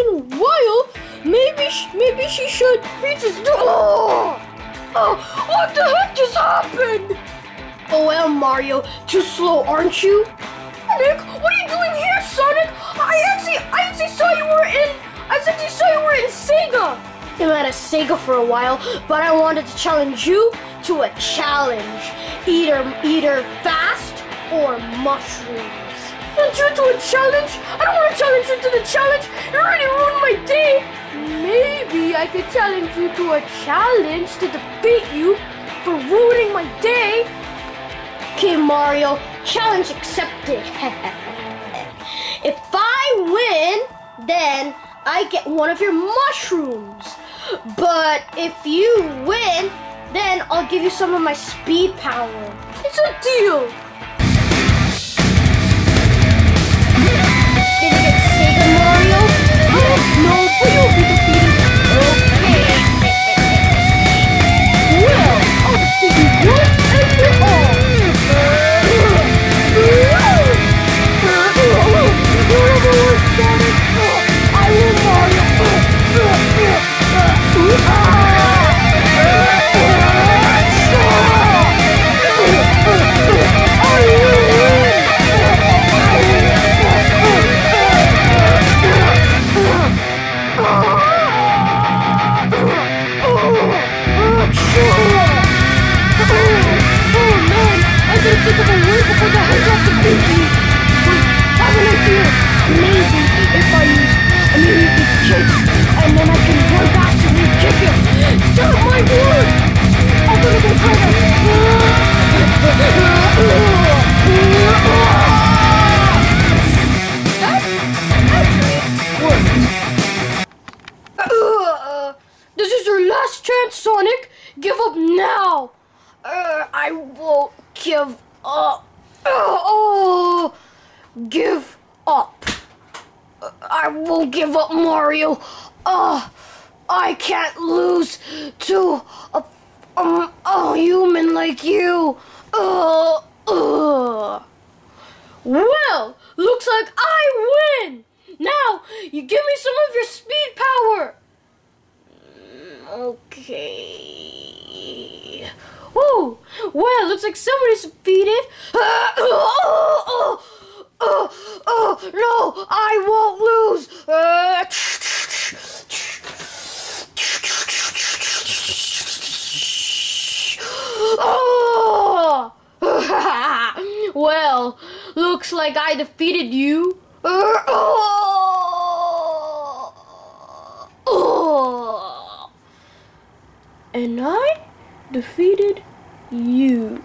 in a while. Maybe, sh maybe she should. He just. Oh! oh, what the heck just happened? Oh well, Mario, too slow, aren't you? Nick, what are you doing here, Sonic? I actually, I actually saw you were in. I actually saw you were in Sega. I'm at a Sega for a while, but I wanted to challenge you to a challenge. Either, either fast or mushrooms. Challenge you to a challenge? I don't want to challenge you to the challenge. You already ruined my day. Maybe I could challenge you to a challenge to defeat you for ruining my day. Okay, Mario, challenge accepted. if I win, then I get one of your mushrooms. But if you win, then I'll give you some of my speed power. It's a deal. Maybe if I use and then I can back to kick. That might work. I'm gonna go try that. Actually. This is your last chance, Sonic. Give up now. Uh, I won't give up. Oh, give up. I won't give up, Mario. Oh, I can't lose to a, um, a human like you. Uh, uh. Well, looks like I win. Now, you give me some of your speed power. Okay. Oh, well, looks like somebody's defeated. Uh, oh, oh, oh, no, I won't lose. Uh, well, looks like I defeated you. Uh, Uh, oh, oh. And I defeated you.